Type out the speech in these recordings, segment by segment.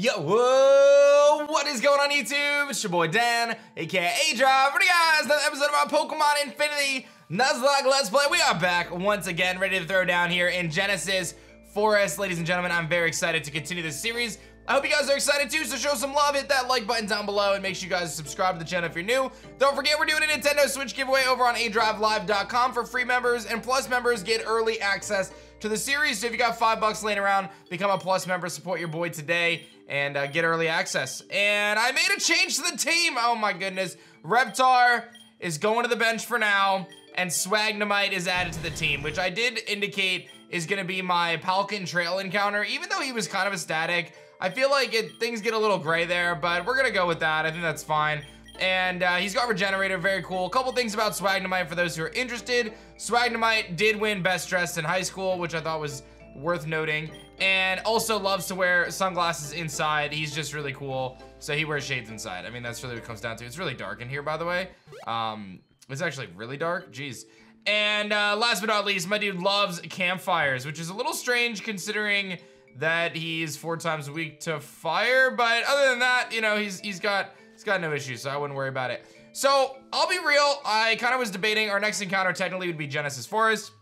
Yo, whoa, what is going on YouTube? It's your boy Dan, aka A-Drive. Ready guys, another episode of our Pokemon Infinity Nuzlocke Let's Play. We are back once again, ready to throw down here in Genesis Forest. Ladies and gentlemen, I'm very excited to continue this series. I hope you guys are excited too, so show some love, hit that like button down below, and make sure you guys subscribe to the channel if you're new. Don't forget, we're doing a Nintendo Switch giveaway over on adrivelive.com for free members, and plus members get early access to the series. So if you got five bucks laying around, become a plus member, support your boy today, and uh, get early access. And I made a change to the team. Oh my goodness. Reptar is going to the bench for now, and Swagnemite is added to the team, which I did indicate is gonna be my Palkin Trail encounter, even though he was kind of a static. I feel like it, things get a little gray there, but we're gonna go with that. I think that's fine. And uh, he's got Regenerator, very cool. A couple things about Swagnemite for those who are interested. Swagnemite did win Best Dressed in high school, which I thought was worth noting. And also loves to wear sunglasses inside. He's just really cool. So he wears shades inside. I mean, that's really what it comes down to. It's really dark in here, by the way. Um, it's actually really dark. Jeez. And uh, last but not least, my dude loves campfires, which is a little strange considering that he's four times a week to fire. But other than that, you know, he's he's got he's got no issues, so I wouldn't worry about it. So I'll be real. I kind of was debating our next encounter technically would be Genesis Forest.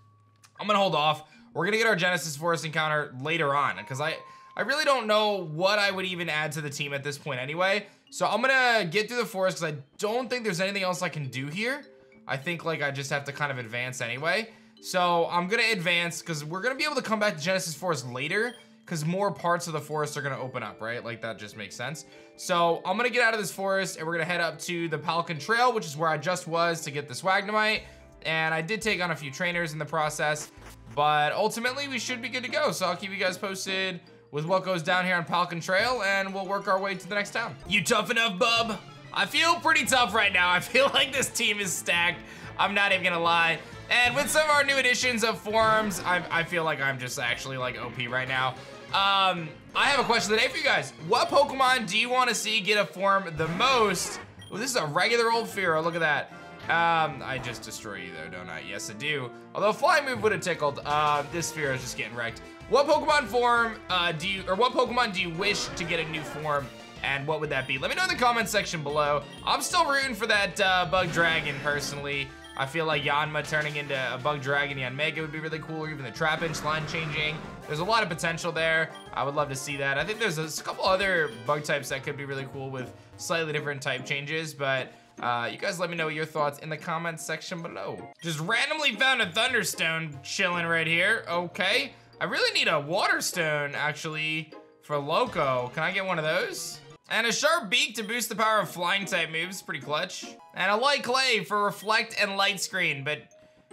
I'm gonna hold off. We're gonna get our Genesis Forest encounter later on because I I really don't know what I would even add to the team at this point anyway. So I'm gonna get through the forest because I don't think there's anything else I can do here. I think like I just have to kind of advance anyway. So I'm gonna advance because we're gonna be able to come back to Genesis Forest later because more parts of the forest are gonna open up, right? Like that just makes sense. So I'm gonna get out of this forest and we're gonna head up to the Palkin Trail, which is where I just was to get the Swagnemite. And I did take on a few trainers in the process, but ultimately we should be good to go. So I'll keep you guys posted with what goes down here on Palkin Trail and we'll work our way to the next town. You tough enough, bub? I feel pretty tough right now. I feel like this team is stacked. I'm not even gonna lie. And with some of our new additions of forms, I, I feel like I'm just actually like OP right now. Um, I have a question today for you guys. What Pokemon do you want to see get a form the most? This is a regular old Fearow, look at that. Um, I just destroy you though, don't I? Yes, I do. Although flying move would have tickled. Uh, this Fearow is just getting wrecked. What Pokemon form uh, do you, or what Pokemon do you wish to get a new form and what would that be? Let me know in the comment section below. I'm still rooting for that uh, Bug Dragon, personally. I feel like Yanma turning into a Bug Dragon Yanmega would be really cool, or even the Trapinch line changing. There's a lot of potential there. I would love to see that. I think there's a couple other bug types that could be really cool with slightly different type changes, but uh, you guys let me know your thoughts in the comments section below. Just randomly found a Thunderstone chilling right here. Okay. I really need a Waterstone, actually, for Loco. Can I get one of those? And a sharp beak to boost the power of flying type moves, pretty clutch. And a light clay for reflect and light screen, but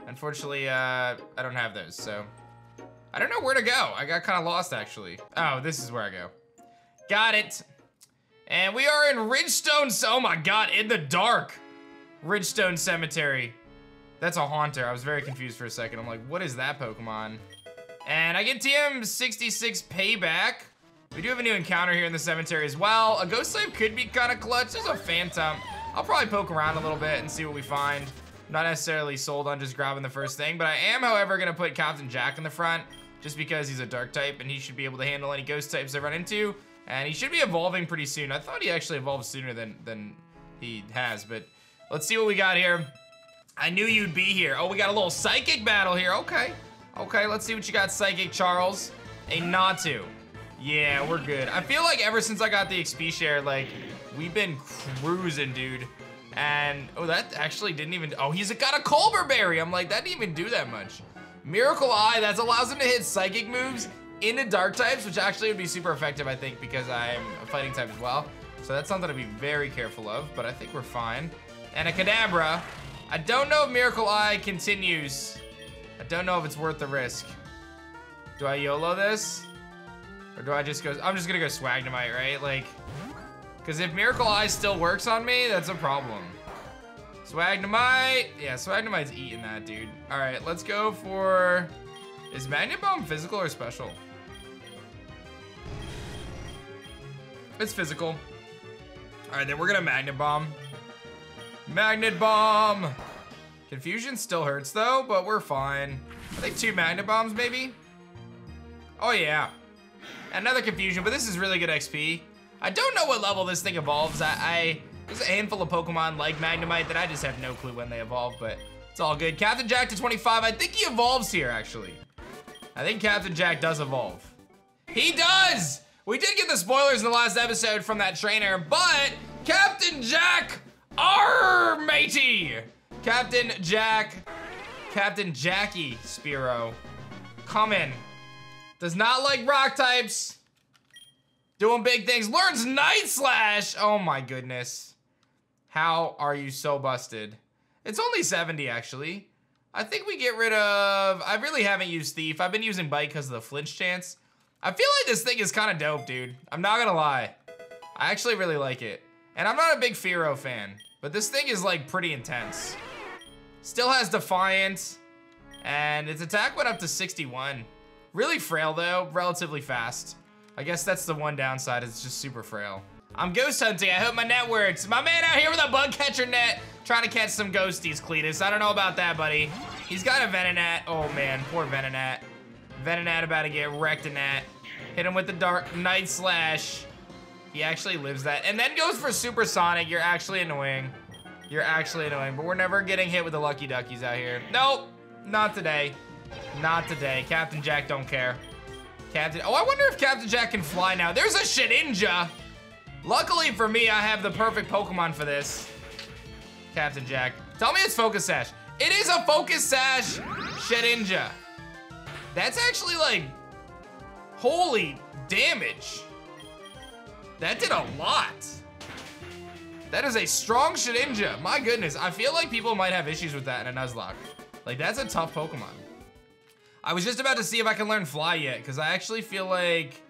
unfortunately, uh, I don't have those, so. I don't know where to go. I got kind of lost, actually. Oh, this is where I go. Got it. And we are in Ridgestone, oh my god, in the dark. Ridgestone Cemetery. That's a Haunter. I was very confused for a second. I'm like, what is that Pokemon? And I get TM66 Payback. We do have a new encounter here in the cemetery as well. A ghost type could be kind of clutch. There's a phantom. I'll probably poke around a little bit and see what we find. Not necessarily sold on just grabbing the first thing, but I am, however, gonna put Captain Jack in the front just because he's a dark type and he should be able to handle any ghost types I run into. And he should be evolving pretty soon. I thought he actually evolved sooner than, than he has, but let's see what we got here. I knew you'd be here. Oh, we got a little psychic battle here. Okay. Okay, let's see what you got, Psychic Charles. A Natu. Yeah, we're good. I feel like ever since I got the XP share, like, we've been cruising, dude. And, oh, that actually didn't even, oh, he's got a Colbur Berry. I'm like, that didn't even do that much. Miracle Eye, that allows him to hit psychic moves into dark types, which actually would be super effective, I think, because I'm a fighting type as well. So that's something to be very careful of, but I think we're fine. And a Kadabra. I don't know if Miracle Eye continues. I don't know if it's worth the risk. Do I YOLO this? Or do I just go, I'm just gonna go Swagnemite, right? Like, because if Miracle Eye still works on me, that's a problem. Swagnemite, yeah, Swagnemite's eating that, dude. All right, let's go for, is Magnet Bomb physical or special? It's physical. All right, then we're gonna Magnet Bomb. Magnet Bomb! Confusion still hurts though, but we're fine. I think two Magnet Bombs maybe? Oh yeah. Another Confusion, but this is really good XP. I don't know what level this thing evolves. I, I there's a handful of Pokemon like Magnemite that I just have no clue when they evolve, but it's all good. Captain Jack to 25. I think he evolves here, actually. I think Captain Jack does evolve. He does! We did get the spoilers in the last episode from that trainer, but Captain Jack, our matey! Captain Jack, Captain Jackie Spearow, coming. Does not like rock types. Doing big things. Learns Night Slash. Oh my goodness. How are you so busted? It's only 70 actually. I think we get rid of, I really haven't used Thief. I've been using Bite because of the flinch chance. I feel like this thing is kind of dope, dude. I'm not gonna lie. I actually really like it. And I'm not a big Fearow fan, but this thing is like pretty intense. Still has Defiant, and its attack went up to 61. Really frail though, relatively fast. I guess that's the one downside, it's just super frail. I'm ghost hunting, I hope my net works. My man out here with a bug catcher net, trying to catch some ghosties, Cletus. I don't know about that, buddy. He's got a Venonat. Oh man, poor Venonat. Venonat about to get wrecked in that. Hit him with the Dark Night Slash. He actually lives that. And then goes for Supersonic. You're actually annoying. You're actually annoying. But we're never getting hit with the Lucky Duckies out here. Nope. Not today. Not today. Captain Jack don't care. Captain... Oh, I wonder if Captain Jack can fly now. There's a Shedinja. Luckily for me, I have the perfect Pokemon for this. Captain Jack. Tell me it's Focus Sash. It is a Focus Sash Shedinja. That's actually like, holy damage. That did a lot. That is a strong Shedinja. My goodness, I feel like people might have issues with that in a Nuzlocke. Like, that's a tough Pokemon. I was just about to see if I can learn Fly yet, because I actually feel like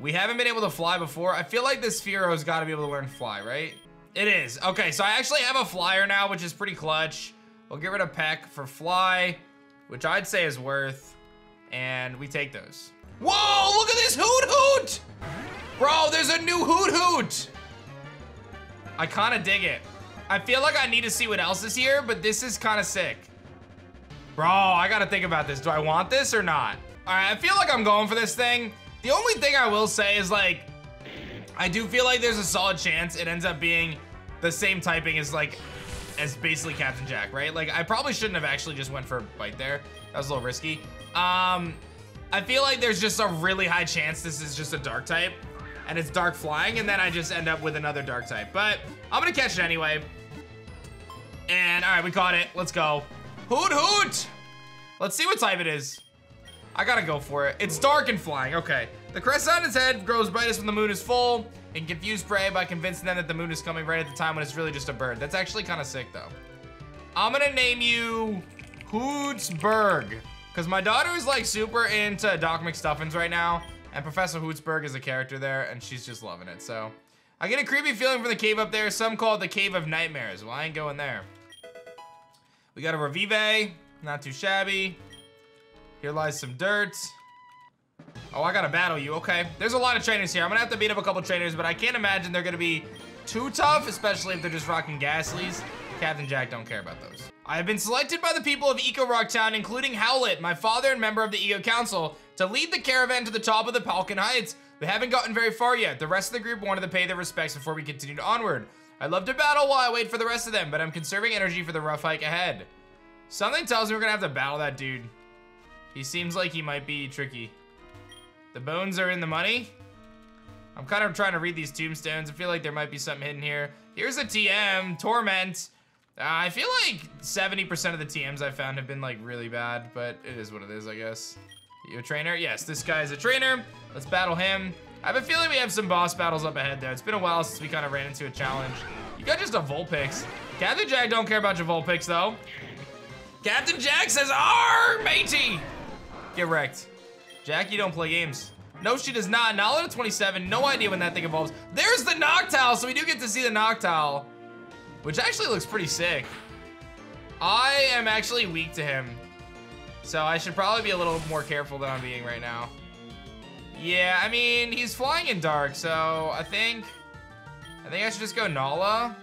we haven't been able to fly before. I feel like this Fearow's got to be able to learn Fly, right? It is. Okay, so I actually have a Flyer now, which is pretty clutch. We'll get rid of Peck for Fly, which I'd say is worth, and we take those. Whoa, look at this Hoothoot! Bro, there's a new Hoothoot! I kind of dig it. I feel like I need to see what else is here, but this is kind of sick. Bro, I gotta think about this. Do I want this or not? All right, I feel like I'm going for this thing. The only thing I will say is like, I do feel like there's a solid chance it ends up being the same typing as like, as basically Captain Jack, right? Like I probably shouldn't have actually just went for a Bite there. That was a little risky. Um, I feel like there's just a really high chance this is just a dark type and it's dark flying and then I just end up with another dark type. But I'm gonna catch it anyway. And all right, we caught it. Let's go. Hoot hoot! Let's see what type it is. I gotta go for it. It's dark and flying, okay. The crest on its head grows brightest when the moon is full and confuse prey by convincing them that the moon is coming right at the time when it's really just a bird. That's actually kind of sick though. I'm gonna name you Hootsburg because my daughter is like super into Doc McStuffins right now and Professor Hootsburg is a character there and she's just loving it. So I get a creepy feeling from the cave up there. Some call it the Cave of Nightmares. Well, I ain't going there. We got a Revive, not too shabby. Here lies some dirt. Oh, I gotta battle you, okay. There's a lot of trainers here. I'm gonna have to beat up a couple trainers, but I can't imagine they're gonna be too tough, especially if they're just rocking Gastlys. Captain Jack don't care about those. I have been selected by the people of Eco Rock Town, including Howlett, my father and member of the Eco Council, to lead the caravan to the top of the Palkin Heights. We haven't gotten very far yet. The rest of the group wanted to pay their respects before we continued onward. I'd love to battle while I wait for the rest of them, but I'm conserving energy for the rough hike ahead. Something tells me we're gonna have to battle that dude. He seems like he might be tricky. The bones are in the money. I'm kind of trying to read these tombstones. I feel like there might be something hidden here. Here's a TM, Torment. Uh, I feel like 70% of the TMs I found have been like really bad, but it is what it is, I guess. You a trainer? Yes, this guy's a trainer. Let's battle him. I have a feeling we have some boss battles up ahead there. It's been a while since we kind of ran into a challenge. You got just a Vulpix. Captain Jack don't care about your Vulpix though. Captain Jack says, "R matey." Get wrecked. Jackie don't play games. No, she does not. Nala to 27. No idea when that thing evolves. There's the Noctowl, so we do get to see the Noctowl, which actually looks pretty sick. I am actually weak to him, so I should probably be a little more careful than I'm being right now. Yeah, I mean, he's flying in dark, so I think, I think I should just go Nala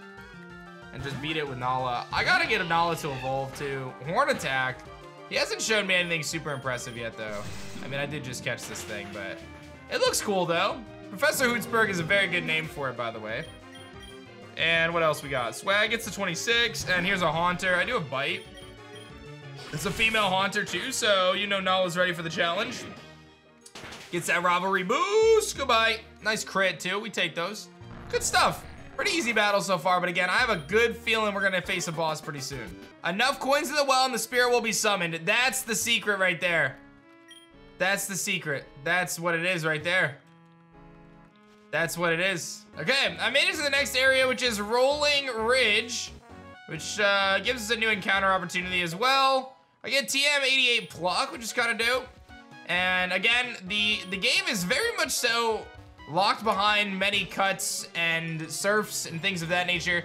and just beat it with Nala. I gotta get a Nala to evolve too. Horn attack. He hasn't shown me anything super impressive yet though. I mean, I did just catch this thing, but it looks cool though. Professor Hootsburg is a very good name for it, by the way. And what else we got? Swag gets to 26, and here's a Haunter. I do a Bite. It's a female Haunter too, so you know Null is ready for the challenge. Gets that rivalry boost. Goodbye. Nice crit too. We take those. Good stuff. Pretty easy battle so far, but again, I have a good feeling we're gonna face a boss pretty soon. Enough coins in the well and the spirit will be summoned. That's the secret right there. That's the secret. That's what it is right there. That's what it is. Okay, I made it to the next area, which is Rolling Ridge, which uh, gives us a new encounter opportunity as well. I get TM88 Pluck, which is kind of dope. And again, the, the game is very much so locked behind many cuts and surfs and things of that nature.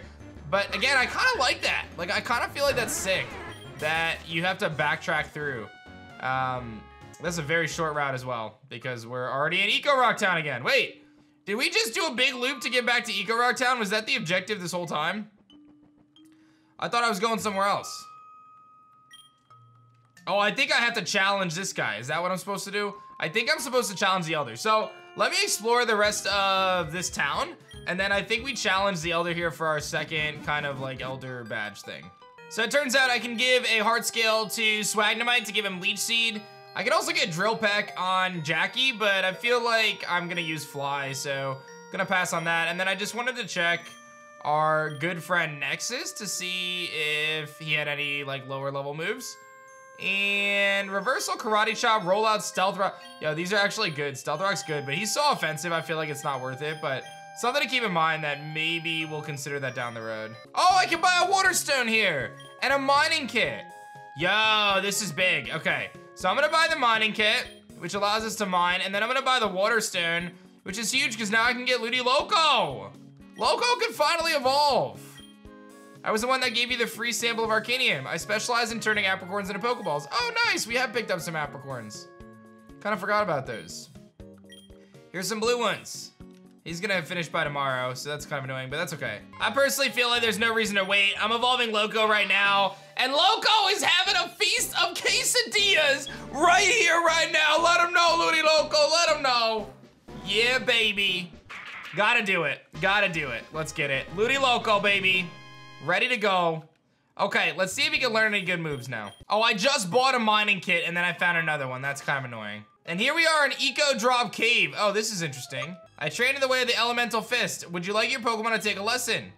But again, I kind of like that. Like, I kind of feel like that's sick that you have to backtrack through. Um, that's a very short route as well because we're already in Eco Rock Town again. Wait, did we just do a big loop to get back to Eco Rock Town? Was that the objective this whole time? I thought I was going somewhere else. Oh, I think I have to challenge this guy. Is that what I'm supposed to do? I think I'm supposed to challenge the Elder. So let me explore the rest of this town. And then I think we challenge the Elder here for our second kind of like Elder badge thing. So it turns out I can give a heart scale to Swagnemite to give him Leech Seed. I can also get Drill Peck on Jackie, but I feel like I'm gonna use Fly, so gonna pass on that. And then I just wanted to check our good friend Nexus to see if he had any like lower level moves. And reversal, karate chop, rollout, stealth rock. Yo, these are actually good. Stealth rock's good, but he's so offensive, I feel like it's not worth it. But something to keep in mind that maybe we'll consider that down the road. Oh, I can buy a water stone here and a mining kit. Yo, this is big. Okay, so I'm gonna buy the mining kit, which allows us to mine, and then I'm gonna buy the water stone, which is huge because now I can get Ludi Loco. Loco can finally evolve. I was the one that gave you the free sample of Arcanium. I specialize in turning apricorns into Pokeballs. Oh, nice, we have picked up some apricorns. Kind of forgot about those. Here's some blue ones. He's gonna finish by tomorrow, so that's kind of annoying, but that's okay. I personally feel like there's no reason to wait. I'm evolving Loco right now, and Loco is having a feast of quesadillas right here, right now. Let him know, Ludi Loco, let him know. Yeah, baby. Gotta do it, gotta do it. Let's get it. Ludi Loco, baby. Ready to go. Okay, let's see if he can learn any good moves now. Oh, I just bought a mining kit and then I found another one. That's kind of annoying. And here we are in Eco Drop Cave. Oh, this is interesting. I trained in the way of the Elemental Fist. Would you like your Pokemon to take a lesson?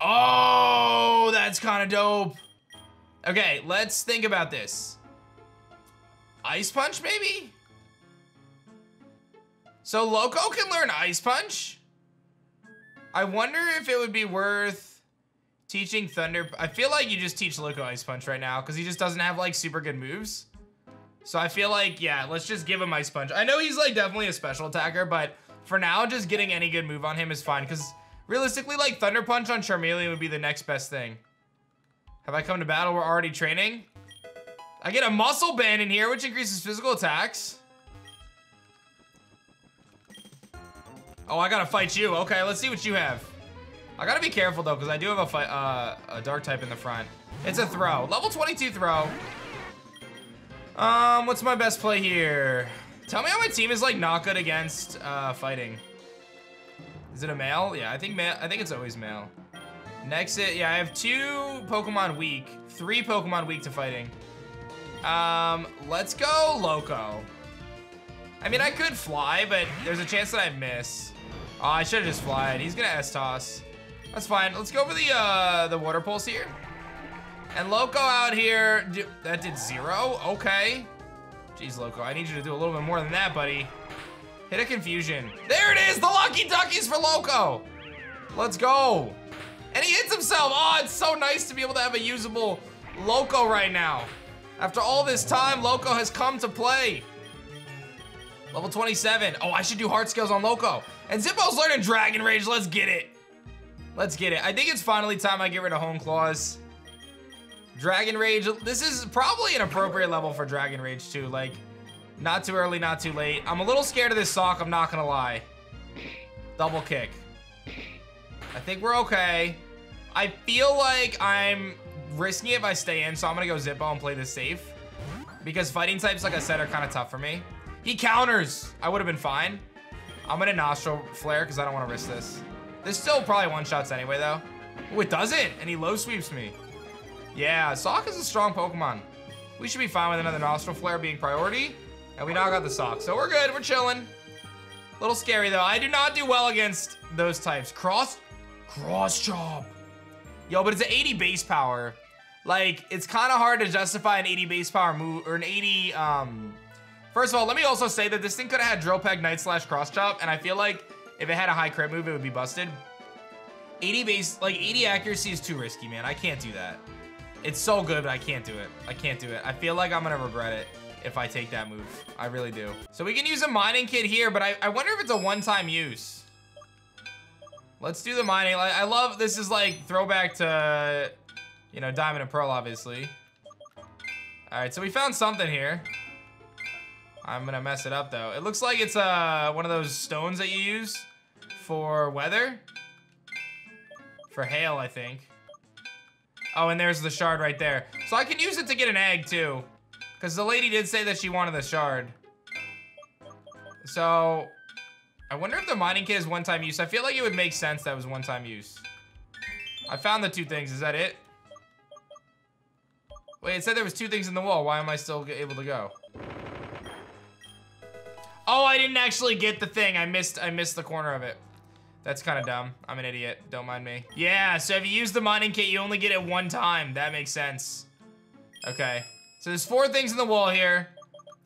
Oh, that's kind of dope. Okay, let's think about this. Ice Punch, maybe? So Loco can learn Ice Punch? I wonder if it would be worth teaching Thunder. I feel like you just teach Loco Ice Punch right now because he just doesn't have like super good moves. So I feel like, yeah, let's just give him Ice Punch. I know he's like definitely a special attacker, but for now, just getting any good move on him is fine because realistically, like Thunder Punch on Charmeleon would be the next best thing. Have I come to battle? We're already training. I get a muscle band in here, which increases physical attacks. Oh, I gotta fight you. Okay, let's see what you have. I gotta be careful though, because I do have a, fight, uh, a dark type in the front. It's a Throh. Level 22 Throh. Um, what's my best play here? Tell me how my team is like not good against uh, fighting. Is it a male? Yeah, I think male. I think it's always male. Next, it yeah, I have two Pokemon weak, three Pokemon weak to fighting. Um, let's go Loco. I mean, I could fly, but there's a chance that I miss. Oh, I should have just flied. He's gonna S-toss. That's fine. Let's go for the uh, the water pulse here. And Loco out here, that did zero, okay. Jeez, Loco, I need you to do a little bit more than that, buddy. Hit a confusion. There it is, the Lucky Duckies for Loco. Let's go. And he hits himself. Oh, it's so nice to be able to have a usable Loco right now. After all this time, Loco has come to play. Level 27. Oh, I should do hard skills on Loco. And Zippo's learning Dragon Rage. Let's get it. Let's get it. I think it's finally time I get rid of Hone Claws. Dragon Rage. This is probably an appropriate level for Dragon Rage too. Like, not too early, not too late. I'm a little scared of this Sawk, I'm not gonna lie. Double kick. I think we're okay. I feel like I'm risking it if I stay in, so I'm gonna go Zippo and play this safe. Because fighting types, like I said, are kind of tough for me. He counters. I would have been fine. I'm gonna Nostril Flare because I don't want to risk this. This still probably one-shots anyway, though. It doesn't, and he low sweeps me. Yeah, Sawk is a strong Pokemon. We should be fine with another Nostril Flare being priority, and we knock out the Sawk, so we're good, we're chilling. Little scary, though. I do not do well against those types. Cross, Cross Chop. Yo, but it's an 80 base power. Like, it's kind of hard to justify an 80 base power move, or an 80, um... First of all, let me also say that this thing could have had Drill Peck, Night Slash, Cross Chop, and I feel like if it had a high crit move, it would be busted. 80 base, like 80 accuracy is too risky, man. I can't do that. It's so good, but I can't do it. I can't do it. I feel like I'm gonna regret it if I take that move. I really do. So we can use a mining kit here, but I, I wonder if it's a one-time use. Let's do the mining. Like, I love, this is like throwback to, you know, Diamond and Pearl, obviously. All right, so we found something here. I'm gonna mess it up though. It looks like it's uh, one of those stones that you use for weather. For hail, I think. Oh, and there's the shard right there. So I can use it to get an egg too. Because the lady did say that she wanted the shard. So, I wonder if the mining kit is one-time use. I feel like it would make sense that was one-time use. I found the two things. Is that it? Wait, it said there was two things in the wall. Why am I still able to go? Oh, I didn't actually get the thing. I missed I missed the corner of it. That's kind of dumb. I'm an idiot. Don't mind me. Yeah, so if you use the mining kit, you only get it one time. That makes sense. Okay. So there's four things in the wall here.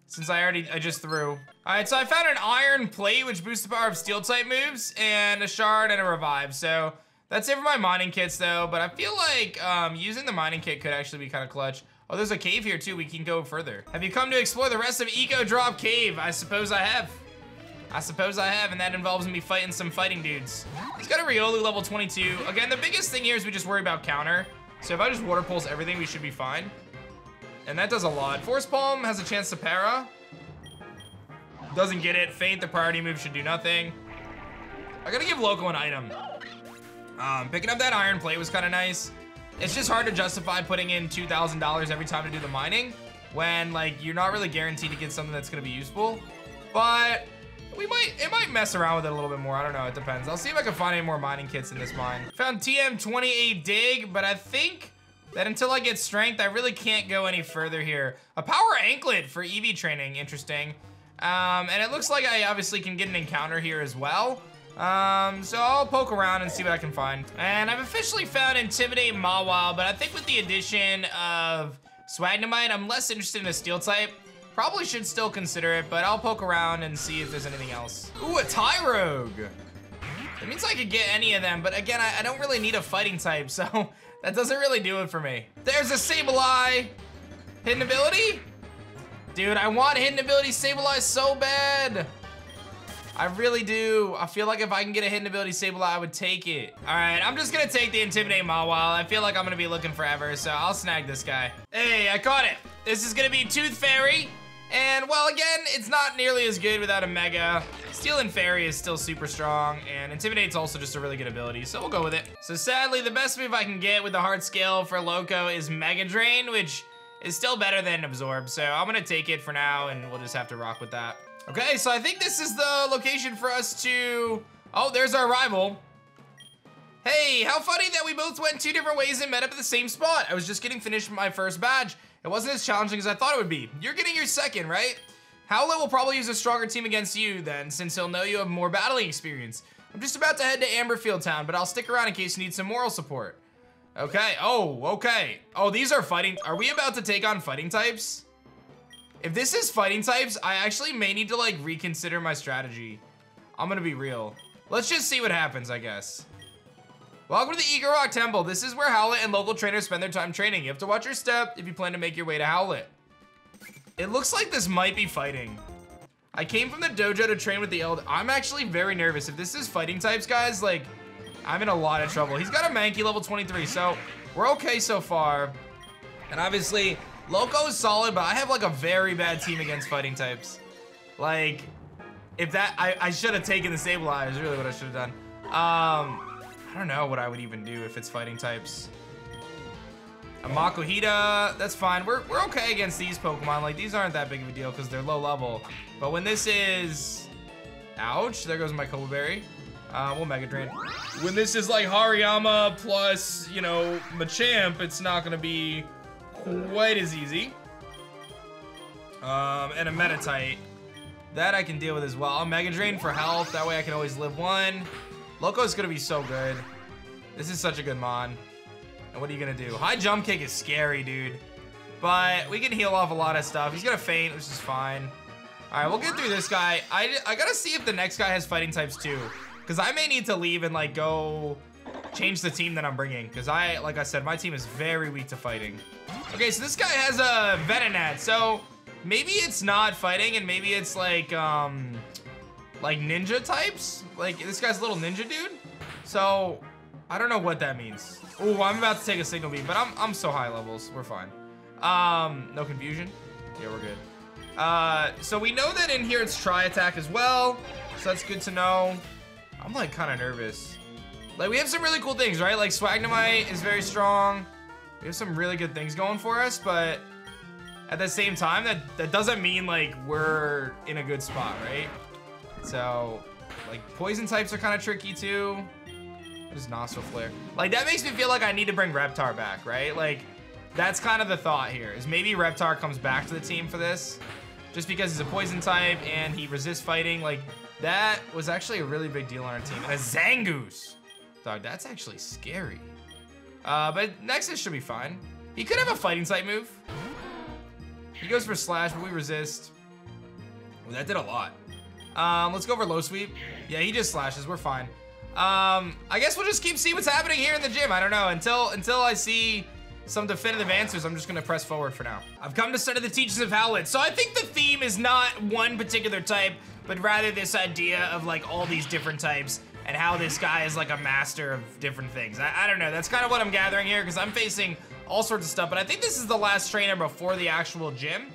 Since I already, I just threw. All right, so I found an iron plate, which boosts the power of steel type moves, and a shard and a revive. So that's it for my mining kits though, but I feel like um, using the mining kit could actually be kind of clutch. Oh, there's a cave here too. We can go further. Have you come to explore the rest of Eco Drop Cave? I suppose I have. I suppose I have, and that involves me fighting some fighting dudes. He's got a Riolu level 22. Again, the biggest thing here is we just worry about counter. So if I just water pulse everything, we should be fine. And that does a lot. Force Palm has a chance to para. Doesn't get it. Faint, the priority move should do nothing. I gotta give Loco an item. Um, picking up that iron plate was kind of nice. It's just hard to justify putting in $2,000 every time to do the mining when like you're not really guaranteed to get something that's gonna be useful. But we might, it might mess around with it a little bit more. I don't know, it depends. I'll see if I can find any more mining kits in this mine. Found TM28 dig, but I think that until I get strength, I really can't go any further here. A power anklet for EV training, interesting. Um, and it looks like I obviously can get an encounter here as well. Um, so I'll poke around and see what I can find. And I've officially found Intimidate Mawile, but I think with the addition of Swagnemite, I'm less interested in a Steel type. Probably should still consider it, but I'll poke around and see if there's anything else. Ooh, a Tyrogue. That means I could get any of them, but again, I, I don't really need a fighting type, so that doesn't really do it for me. There's a Sableye. Hidden ability? Dude, I want hidden ability Sableye so bad. I really do. I feel like if I can get a hidden ability Sableye, I would take it. All right, I'm just gonna take the Intimidate Mawile. I feel like I'm gonna be looking forever, so I'll snag this guy. Hey, I caught it. This is gonna be Tooth Fairy. And well, again, it's not nearly as good without a Mega. Steel and Fairy is still super strong, and Intimidate's also just a really good ability, so we'll go with it. So sadly, the best move I can get with the heart scale for Loco is Mega Drain, which is still better than Absorb, so I'm gonna take it for now, and we'll just have to rock with that. Okay, so I think this is the location for us to... Oh, there's our rival. Hey, how funny that we both went two different ways and met up at the same spot. I was just getting finished my first badge. It wasn't as challenging as I thought it would be. You're getting your second, right? Howlett will probably use a stronger team against you then, since he'll know you have more battling experience. I'm just about to head to Amberfield Town, but I'll stick around in case you need some moral support. Okay, oh, okay. Oh, these are fighting, are we about to take on fighting types? If this is fighting types, I actually may need to like reconsider my strategy. I'm gonna be real. Let's just see what happens, I guess. Welcome to the Rock Temple. This is where Howlett and local trainers spend their time training. You have to watch your step if you plan to make your way to Howlett. It looks like this might be fighting. I came from the dojo to train with the Eld. I'm actually very nervous. If this is fighting types, guys, like, I'm in a lot of trouble. He's got a Mankey level 23, so we're okay so far. And obviously, Loco is solid, but I have like a very bad team against fighting types. Like, if that, I, I should have taken the is really what I should have done. Um, I don't know what I would even do if it's fighting types. A Makuhita, that's fine. We're, we're okay against these Pokemon. Like, these aren't that big of a deal because they're low level. But when this is Ouch, there goes my Coba Berry. Uh, we'll Mega Drain. When this is like Hariyama plus, you know, Machamp, it's not gonna be quite as easy. Um, and a Meditite. That I can deal with as well. I'll Mega Drain for health, that way I can always live one. Loco's gonna be so good. This is such a good mon. And what are you gonna do? High jump kick is scary, dude. But we can heal off a lot of stuff. He's gonna faint, which is fine. All right, we'll get through this guy. I, I gotta see if the next guy has fighting types too. Because I may need to leave and like go change the team that I'm bringing. Because I, like I said, my team is very weak to fighting. Okay, so this guy has a Venonat. So maybe it's not fighting and maybe it's like, um, like ninja types. Like this guy's a little ninja dude. So I don't know what that means. Oh, I'm about to take a signal beam, but I'm, I'm so high levels. We're fine. Um, no confusion. Yeah, we're good. Uh, so we know that in here it's Tri Attack as well. So that's good to know. I'm like kind of nervous. Like we have some really cool things, right? Like Swagnemite is very strong. We have some really good things going for us, but at the same time, that, that doesn't mean like we're in a good spot, right? So like poison types are kind of tricky too. Is Nostril Flare? Like that makes me feel like I need to bring Reptar back, right? Like that's kind of the thought here is maybe Reptar comes back to the team for this just because he's a poison type and he resists fighting. Like, that was actually a really big deal on our team. And a Zangoose. Dog, that's actually scary. Uh, but Nexus should be fine. He could have a fighting type move. He goes for slash, but we resist. Well, that did a lot. Um, let's go for low sweep. Yeah, he just slashes. We're fine. Um, I guess we'll just keep seeing what's happening here in the gym. I don't know until until I see some definitive answers, I'm just gonna press forward for now. I've come to study the teachings of Howlet, so I think the theme is not one particular type, but rather this idea of like all these different types and how this guy is like a master of different things. I, I don't know, that's kind of what I'm gathering here because I'm facing all sorts of stuff, but I think this is the last trainer before the actual gym.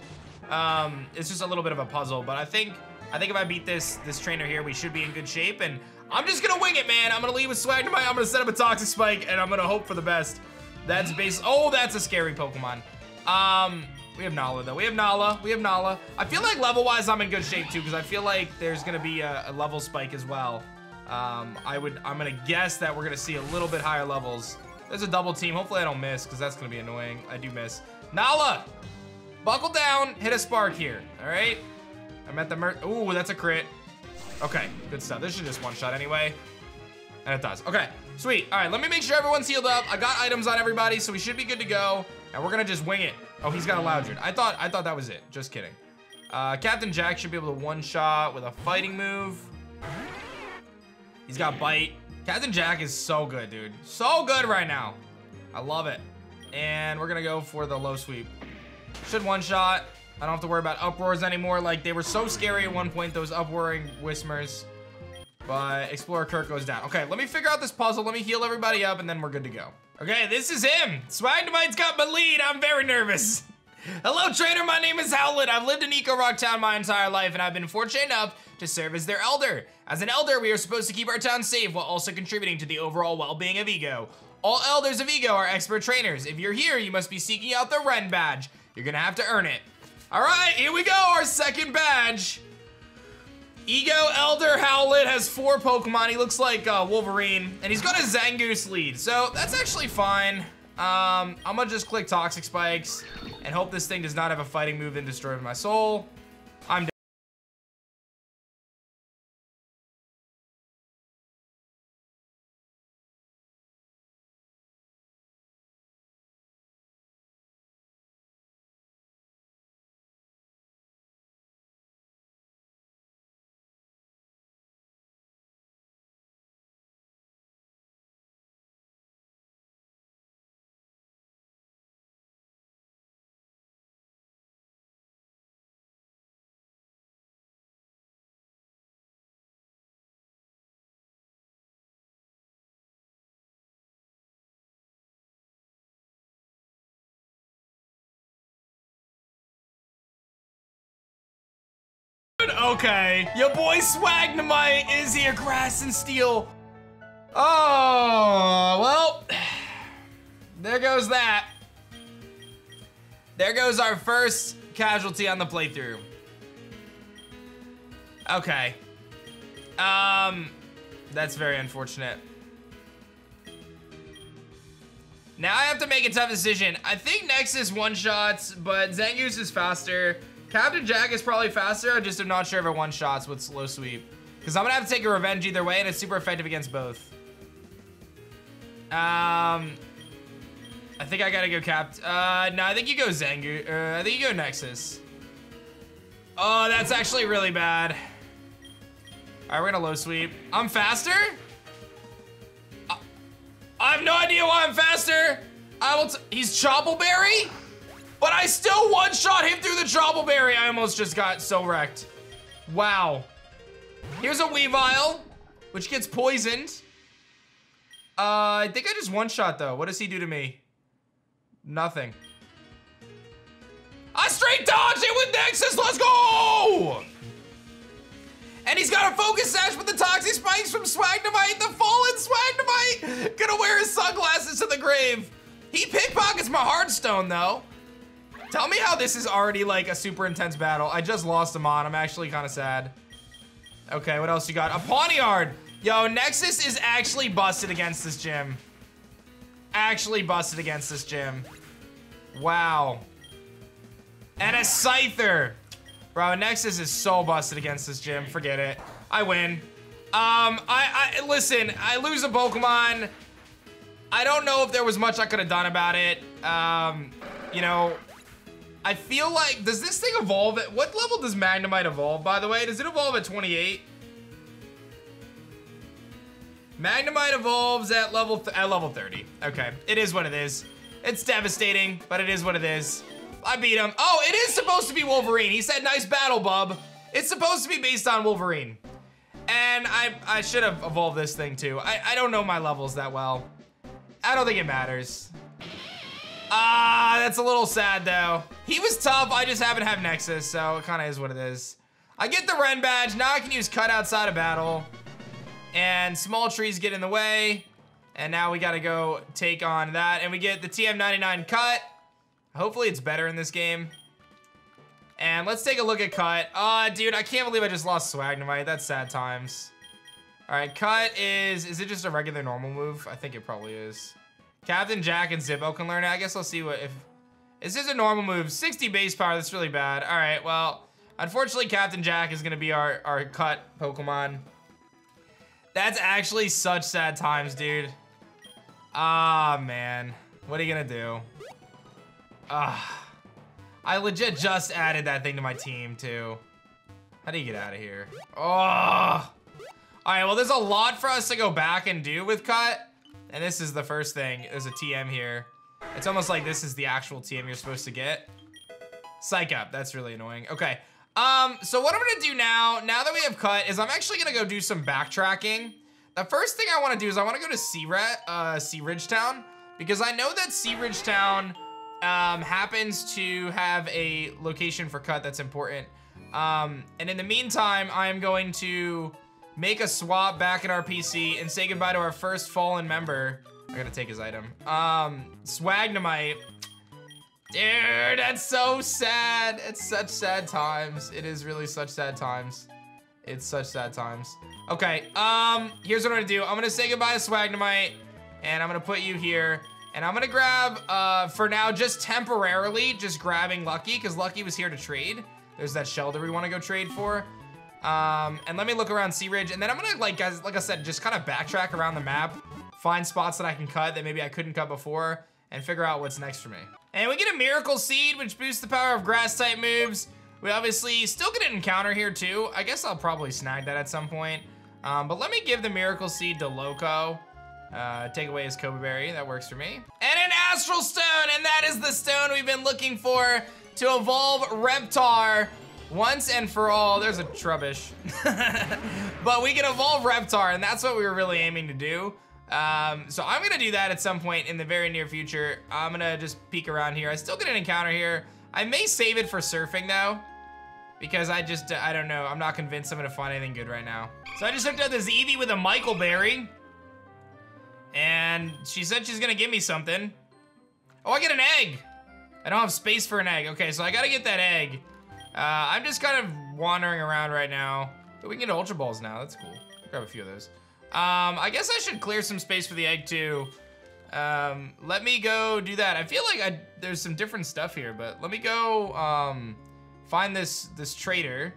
Um, it's just a little bit of a puzzle, but I think I think if I beat this this trainer here, we should be in good shape, and I'm just gonna wing it, man. I'm gonna leave with swag to my, I'm gonna set up a Toxic Spike, and I'm gonna hope for the best. That's base. Oh, that's a scary Pokemon. Um, we have Nala though. We have Nala. We have Nala. I feel like level-wise, I'm in good shape too because I feel like there's gonna be a, a, level spike as well. Um, I would. I'm gonna guess that we're gonna see a little bit higher levels. There's a double team. Hopefully I don't miss because that's gonna be annoying. I do miss. Nala, buckle down. Hit a spark here. All right. I'm at the mer. Ooh, that's a crit. Okay, good stuff. This should just one shot anyway. And it does. Okay, sweet. All right, let me make sure everyone's healed up. I got items on everybody, so we should be good to go. And we're gonna just wing it. Oh, he's got a Loudred. I thought I thought that was it. Just kidding. Uh, Captain Jack should be able to one-shot with a fighting move. He's got Bite. Captain Jack is so good, dude. So good right now. I love it. And we're gonna go for the low sweep. Should one-shot. I don't have to worry about uproars anymore. Like, they were so scary at one point, those upwhirling Whismurs. But Explorer Kirk goes down. Okay, let me figure out this puzzle. Let me heal everybody up, and then we're good to go. Okay, this is him. Swagnemite's got my lead. I'm very nervous. Hello, trainer. My name is Howlet. I've lived in Eco Rock Town my entire life, and I've been fortunate enough to serve as their elder. As an elder, we are supposed to keep our town safe while also contributing to the overall well-being of Egho. All elders of Egho are expert trainers. If you're here, you must be seeking out the Ren badge. You're gonna have to earn it. All right, here we go, our second badge. Egho Elder Howlet has four Pokemon. He looks like uh, Wolverine, and he's got a Zangoose lead, so that's actually fine. Um, I'm gonna just click Toxic Spikes and hope this thing does not have a fighting move and destroy my soul. Okay. Your boy Swagnemite is here, Grass and Steel. Oh, well, there goes that. There goes our first casualty on the playthrough. Okay. Um, that's very unfortunate. Now I have to make a tough decision. I think Nexus one-shots, but Zangoose is faster. Captain Jack is probably faster. I just am not sure if it one-shots with slow sweep. Because I'm going to have to take a revenge either way, and it's super effective against both. Um, I think I got to go Capt. Uh, no, I think you go Zangoose. Uh, I think you go Nexus. Oh, that's actually really bad. All right, we're going to low sweep. I'm faster? I have no idea why I'm faster. I will. he's Chople Berry, but I still one shot him through the Chople Berry. I almost just got so wrecked. Wow. Here's a Weavile, which gets poisoned. Uh, I think I just one shot though. What does he do to me? Nothing. I straight dodged it with Nexus. Let's go! And he's got a focus sash with the toxic spikes from Swagnamite, the fallen Swagnamite! Gonna wear his sunglasses to the grave. He pickpockets my Hearthstone though. Tell me how this is already like a super intense battle. I just lost him on. I'm actually kind of sad. Okay, what else you got? A Pawniard. Yo, Nexus is actually busted against this gym. Actually busted against this gym. Wow. And a Scyther. Bro, Nexus is so busted against this gym. Forget it. I win. Um, I, I, listen, I lose a Pokemon. I don't know if there was much I could have done about it. Um, you know, I feel like, does this thing evolve at, what level does Magnemite evolve, by the way? Does it evolve at 28? Magnemite evolves at level, at level 30. Okay, it is what it is. It's devastating, but it is what it is. I beat him. Oh, it is supposed to be Wolverine. He said, nice battle, bub. It's supposed to be based on Wolverine. And I, I should have evolved this thing too. I, I don't know my levels that well. I don't think it matters. Ah, that's a little sad though. He was tough, I just happen to have Nexus, so it kind of is what it is. I get the Ren badge, now I can use Cut outside of battle. And small trees get in the way. And now we gotta go take on that. And we get the TM99 Cut. Hopefully it's better in this game. And let's take a look at Cut. Uh, dude, I can't believe I just lost Swagnamite. That's sad times. All right, Cut is, is it just a regular normal move? I think it probably is. Captain Jack and Zippo can learn it. I guess I'll see what, if, this is a normal move. 60 base power, that's really bad. All right, well, unfortunately Captain Jack is gonna be our, our Cut Pokemon. That's actually such sad times, dude. Ah, man. What are you gonna do? Ah. I legit just added that thing to my team, too. How do you get out of here? Oh. All right, well, there's a lot for us to go back and do with Cut. And this is the first thing. There's a TM here. It's almost like this is the actual TM you're supposed to get. Psych up. That's really annoying. Okay. Um, so what I'm gonna do now, now that we have Cut, is I'm actually gonna go do some backtracking. The first thing I wanna do is I wanna go to Sea, uh, Sea Ridge Town because I know that Sea Ridge Town um, happens to have a location for cut that's important. Um, and in the meantime, I am going to make a swap back in our PC and say goodbye to our first fallen member. I gotta take his item. Um, Swagnamite. Dude, that's so sad. It's such sad times. It is really such sad times. It's such sad times. Okay, um, here's what I'm gonna do. I'm gonna say goodbye to Swagnamite, and I'm gonna put you here. And I'm gonna grab, uh, for now, just temporarily, just grabbing Lucky, because Lucky was here to trade. There's that shelter we wanna go trade for. Um, and let me look around Sea Ridge, and then I'm gonna, like, guys, like I said, just kind of backtrack around the map, find spots that I can cut that maybe I couldn't cut before, and figure out what's next for me. And we get a Miracle Seed, which boosts the power of Grass-type moves. We obviously still get an encounter here, too. I guess I'll probably snag that at some point. Um, but let me give the Miracle Seed to Loco. Uh, take away his Coba Berry, that works for me. And an Astral Stone, and that is the stone we've been looking for to evolve Reptar once and for all. There's a Trubbish. but we can evolve Reptar, and that's what we were really aiming to do. Um, so I'm gonna do that at some point in the very near future. I'm gonna just peek around here. I still get an encounter here. I may save it for surfing though, because I just, I don't know. I'm not convinced I'm gonna find anything good right now. So I just hooked up this Eevee with a Micle Berry. And she said she's gonna give me something. Oh, I get an egg. I don't have space for an egg. Okay, so I gotta get that egg. Uh, I'm just kind of wandering around right now. We can get Ultra Balls now, that's cool. Grab a few of those. Um, I guess I should clear some space for the egg too. Um, let me go do that. I feel like I, there's some different stuff here, but let me go um, find this this trader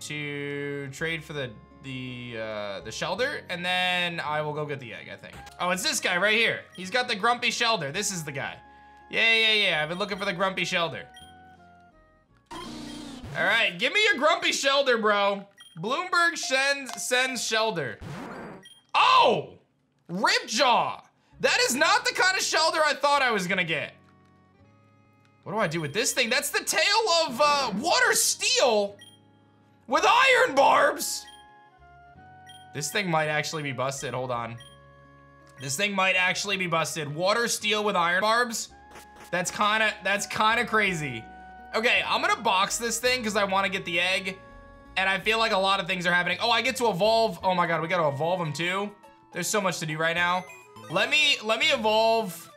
to trade for the the uh, the Shellder, and then I will go get the egg. I think. Oh, it's this guy right here. He's got the grumpy Shellder. This is the guy. Yeah, yeah, yeah. I've been looking for the grumpy Shellder. All right, give me your grumpy Shellder, bro. Bloomberg sends sends Shellder. Oh, Ripjaw. That is not the kind of Shellder I thought I was gonna get. What do I do with this thing? That's the tail of uh, water steel with iron barbs. This thing might actually be busted. Hold on. This thing might actually be busted. Water steel with iron barbs. That's kind of that's kind of crazy. Okay, I'm gonna box this thing because I want to get the egg, and I feel like a lot of things are happening. Oh, I get to evolve. Oh my god, we got to evolve them too. There's so much to do right now. Let me let me evolve.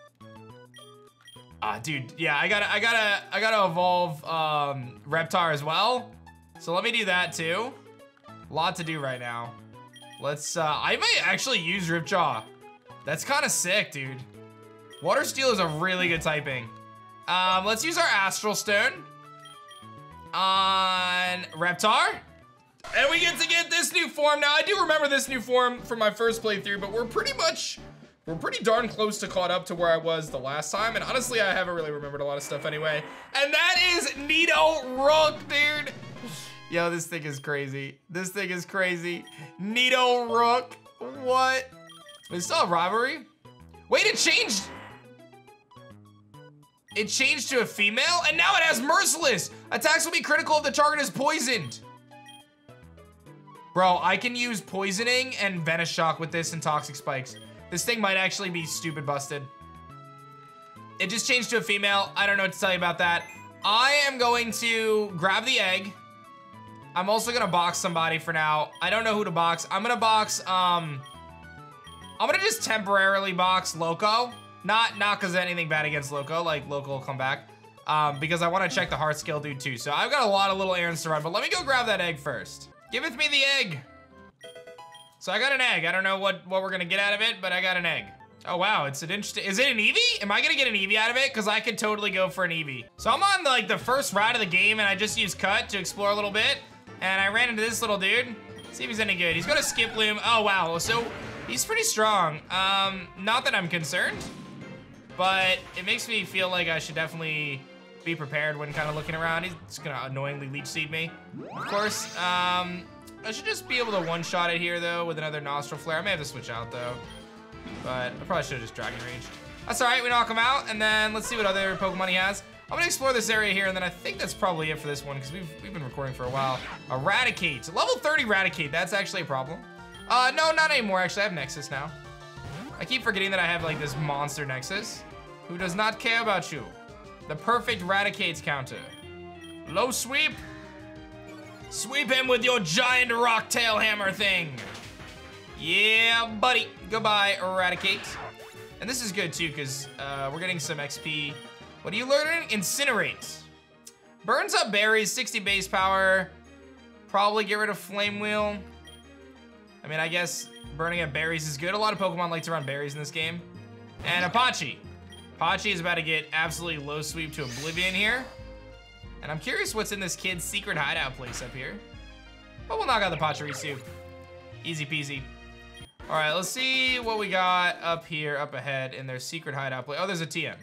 Ah, dude, yeah, I gotta I gotta I gotta evolve um, Reptar as well. So let me do that too. Lot to do right now. Let's, uh, I might actually use Ripjaw. That's kind of sick, dude. Water Steel is a really good typing. Um, let's use our Astral Stone on Reptar. And we get to get this new form. Now, I do remember this new form from my first playthrough, but we're pretty much, we're pretty darn close to caught up to where I was the last time. And honestly, I haven't really remembered a lot of stuff anyway. And that is Nidorook, dude. Yo, this thing is crazy. This thing is crazy. Nidorook. What? We still have rivalry? Wait, it changed. It changed to a female, and now it has merciless. Attacks will be critical if the target is poisoned. Bro, I can use poisoning and Venoshock with this and toxic spikes. This thing might actually be stupid busted. It just changed to a female. I don't know what to tell you about that. I am going to grab the egg. I'm also gonna box somebody for now. I don't know who to box. I'm gonna box, um, I'm gonna just temporarily box Loco. Not, not cause anything bad against Loco, like Loco will come back. Um, because I wanna check the heart scale dude too. So I've got a lot of little errands to run, but let me go grab that egg first. Giveth me the egg. So I got an egg. I don't know what, what we're gonna get out of it, but I got an egg. Oh wow, it's an interesting, is it an Eevee? Am I gonna get an Eevee out of it? Cause I could totally go for an Eevee. So I'm on like the first ride of the game and I just used cut to explore a little bit. And I ran into this little dude. See if he's any good. He's got a Skiploom. Oh, wow. So he's pretty strong. Um, not that I'm concerned, but it makes me feel like I should definitely be prepared when kind of looking around. He's gonna annoyingly leech seed me. Of course, um, I should just be able to one-shot it here, though, with another Nostril Flare. I may have to switch out, though. But I probably should have just Dragon Rage. That's all right. We knock him out, and then let's see what other Pokemon he has. I'm gonna explore this area here, and then I think that's probably it for this one, because we've, we've been recording for a while. Eradicate. Level 30 Eradicate. That's actually a problem. Uh, no, not anymore, actually. I have Nexus now. I keep forgetting that I have, like, this monster Nexus. Who does not care about you? The perfect Eradicates counter. Low sweep. Sweep him with your giant rock tail hammer thing. Yeah, buddy. Goodbye, Eradicate. And this is good, too, because uh, we're getting some XP what are you learning? Incinerate. Burns up berries, 60 base power. Probably get rid of Flame Wheel. I mean, I guess burning up berries is good. A lot of Pokemon like to run berries in this game. And Apache. Apache is about to get absolutely low sweep to oblivion here. And I'm curious what's in this kid's secret hideout place up here. But we'll knock out the Pachirisu. Easy peasy. All right, let's see what we got up here, up ahead in their secret hideout place. Oh, there's a TM.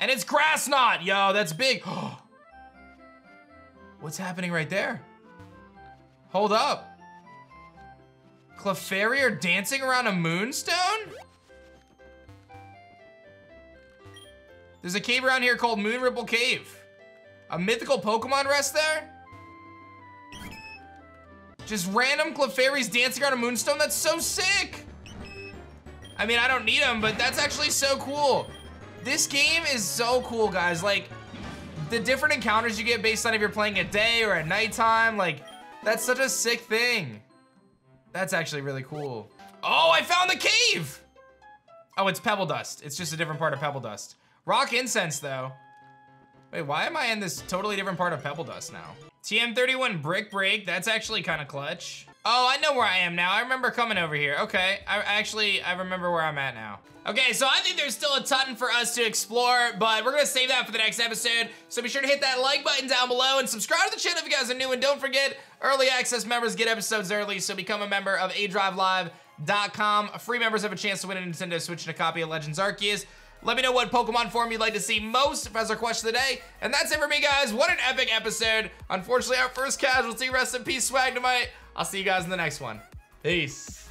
And it's grass knot, yo, that's big. What's happening right there? Hold up. Clefairy are dancing around a moonstone? There's a cave around here called Moon Ripple Cave. A mythical Pokemon rest there? Just random Clefairies dancing around a moonstone? That's so sick! I mean, I don't need them, but that's actually so cool. This game is so cool, guys. Like, the different encounters you get based on if you're playing at day or at nighttime, like, that's such a sick thing. That's actually really cool. Oh, I found the cave! Oh, it's Pebble Dust. It's just a different part of Pebble Dust. Rock Incense, though. Wait, why am I in this totally different part of Pebble Dust now? TM31 Brick Break, that's actually kind of clutch. Oh, I know where I am now. I remember coming over here. Okay, I actually, I remember where I'm at now. Okay, so I think there's still a ton for us to explore, but we're gonna save that for the next episode. So be sure to hit that like button down below and subscribe to the channel if you guys are new. And don't forget, early access members get episodes early, so become a member of adrivelive.com. Free members have a chance to win a Nintendo Switch and a copy of Legends Arceus. Let me know what Pokemon form you'd like to see most as our question of the day. And that's it for me, guys. What an epic episode. Unfortunately, our first casualty. Rest in peace, Swagnemite. I'll see you guys in the next one. Peace.